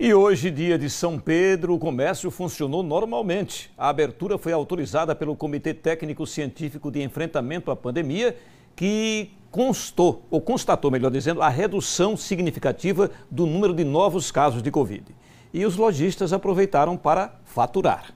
E hoje, dia de São Pedro, o comércio funcionou normalmente. A abertura foi autorizada pelo Comitê Técnico Científico de Enfrentamento à Pandemia, que constou, ou constatou, melhor dizendo, a redução significativa do número de novos casos de Covid. E os lojistas aproveitaram para faturar.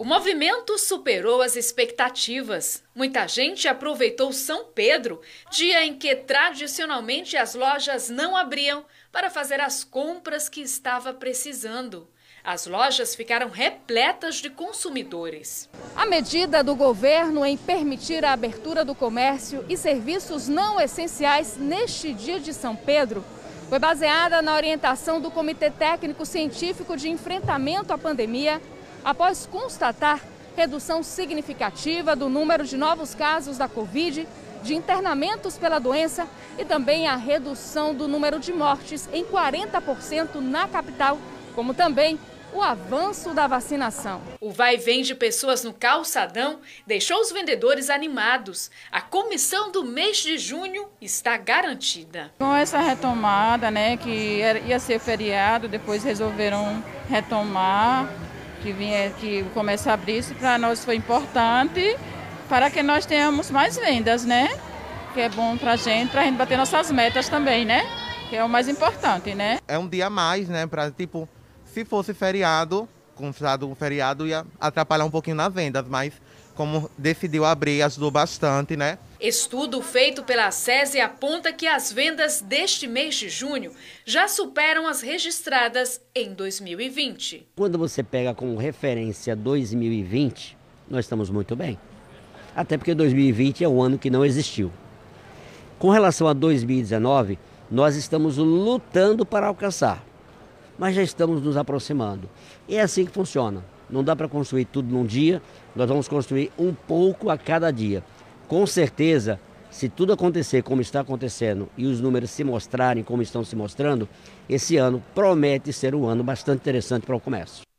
O movimento superou as expectativas. Muita gente aproveitou São Pedro, dia em que tradicionalmente as lojas não abriam, para fazer as compras que estava precisando. As lojas ficaram repletas de consumidores. A medida do governo em permitir a abertura do comércio e serviços não essenciais neste dia de São Pedro foi baseada na orientação do Comitê Técnico Científico de Enfrentamento à Pandemia após constatar redução significativa do número de novos casos da Covid, de internamentos pela doença e também a redução do número de mortes em 40% na capital, como também o avanço da vacinação. O vai e vem de pessoas no calçadão deixou os vendedores animados. A comissão do mês de junho está garantida. Com essa retomada, né, que ia ser feriado, depois resolveram retomar que, vinha, que o comércio abrisse, para nós foi importante para que nós tenhamos mais vendas, né? Que é bom para a gente, para a gente bater nossas metas também, né? Que é o mais importante, né? É um dia a mais, né? Para, tipo, se fosse feriado, considerado um feriado, ia atrapalhar um pouquinho nas vendas, mas como decidiu abrir, ajudou bastante, né? Estudo feito pela SESI aponta que as vendas deste mês de junho já superam as registradas em 2020. Quando você pega como referência 2020, nós estamos muito bem. Até porque 2020 é um ano que não existiu. Com relação a 2019, nós estamos lutando para alcançar, mas já estamos nos aproximando. E é assim que funciona. Não dá para construir tudo num dia, nós vamos construir um pouco a cada dia. Com certeza, se tudo acontecer como está acontecendo e os números se mostrarem como estão se mostrando, esse ano promete ser um ano bastante interessante para o comércio.